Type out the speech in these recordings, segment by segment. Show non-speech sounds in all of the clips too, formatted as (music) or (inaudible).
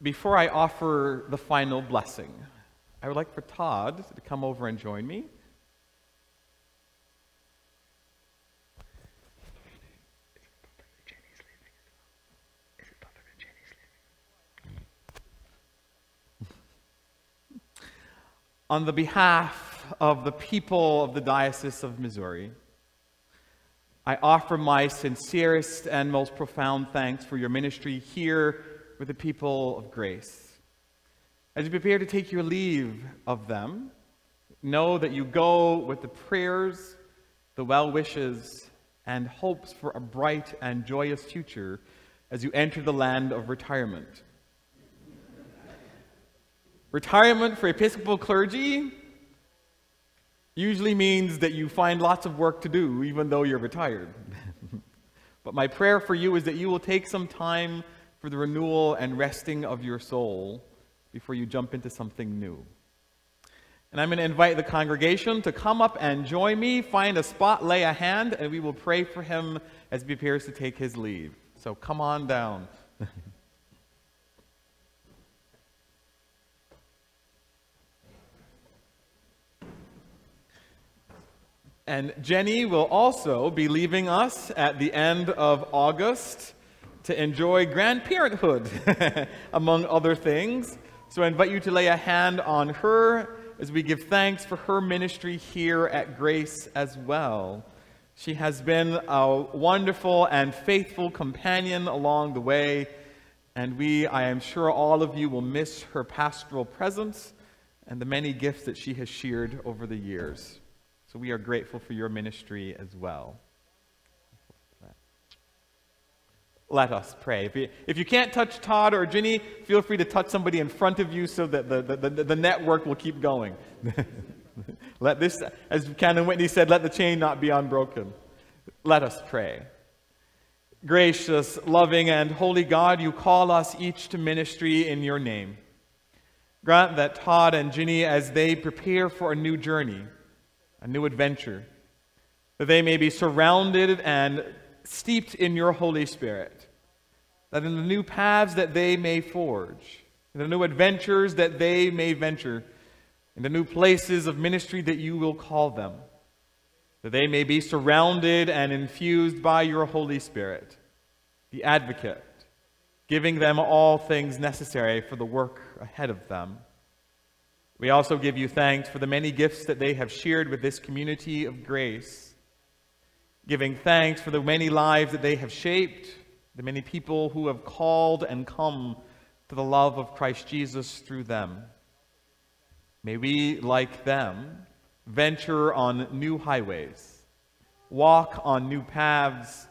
before I offer the final blessing, I would like for Todd to come over and join me. (laughs) On the behalf of the people of the Diocese of Missouri, I offer my sincerest and most profound thanks for your ministry here with the people of grace. As you prepare to take your leave of them, know that you go with the prayers, the well wishes, and hopes for a bright and joyous future as you enter the land of retirement. retirement for Episcopal clergy usually means that you find lots of work to do even though you're retired. (laughs) but my prayer for you is that you will take some time for the renewal and resting of your soul before you jump into something new. And I'm going to invite the congregation to come up and join me, find a spot, lay a hand, and we will pray for him as he prepares to take his leave. So come on down. (laughs) And Jenny will also be leaving us at the end of August to enjoy grandparenthood, (laughs) among other things. So I invite you to lay a hand on her as we give thanks for her ministry here at Grace as well. She has been a wonderful and faithful companion along the way, and we, I am sure all of you will miss her pastoral presence and the many gifts that she has shared over the years. So we are grateful for your ministry as well. Let us pray. If you, if you can't touch Todd or Ginny, feel free to touch somebody in front of you so that the, the, the, the network will keep going. (laughs) let this, as Canon Whitney said, let the chain not be unbroken. Let us pray. Gracious, loving, and holy God, you call us each to ministry in your name. Grant that Todd and Ginny, as they prepare for a new journey, a new adventure, that they may be surrounded and steeped in your Holy Spirit, that in the new paths that they may forge, in the new adventures that they may venture, in the new places of ministry that you will call them, that they may be surrounded and infused by your Holy Spirit, the advocate, giving them all things necessary for the work ahead of them. We also give you thanks for the many gifts that they have shared with this community of grace, giving thanks for the many lives that they have shaped, the many people who have called and come to the love of Christ Jesus through them. May we, like them, venture on new highways, walk on new paths,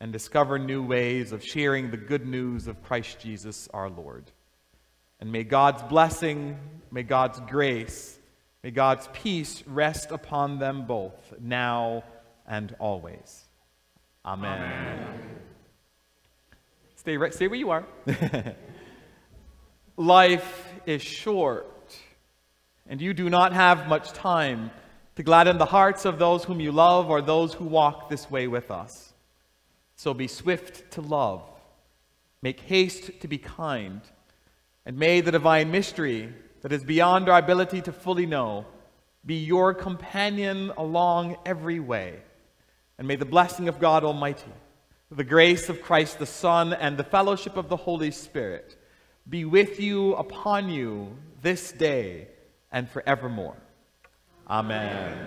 and discover new ways of sharing the good news of Christ Jesus our Lord. And may God's blessing, may God's grace, may God's peace rest upon them both, now and always. Amen. Amen. Stay, right, stay where you are. (laughs) Life is short, and you do not have much time to gladden the hearts of those whom you love or those who walk this way with us. So be swift to love, make haste to be kind and may the divine mystery that is beyond our ability to fully know be your companion along every way. And may the blessing of God Almighty, the grace of Christ the Son, and the fellowship of the Holy Spirit be with you, upon you, this day and forevermore. Amen. Amen.